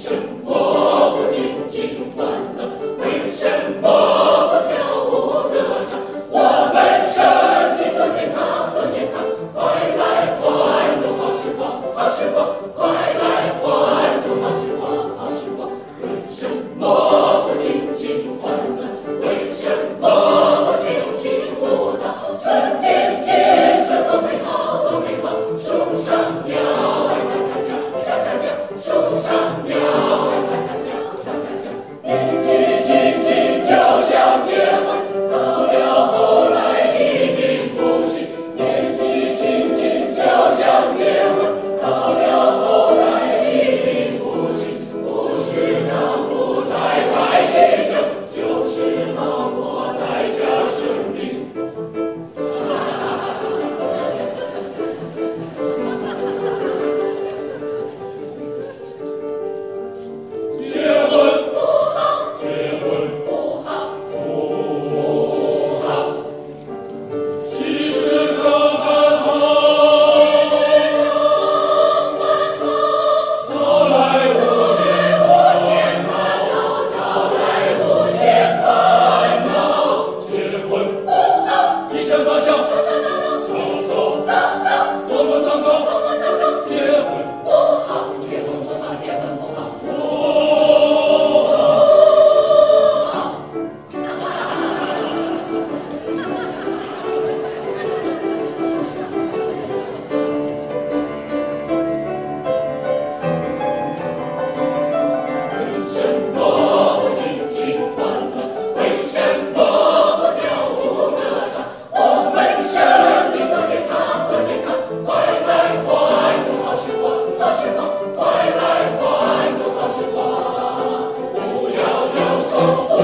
为什么不尽情欢乐为什么不跳舞歌唱我们身体多健康多健康快来欢度好时光好时光快来欢度好时光好时光为什么不尽情欢乐为什么不尽情舞蹈春天 Oh,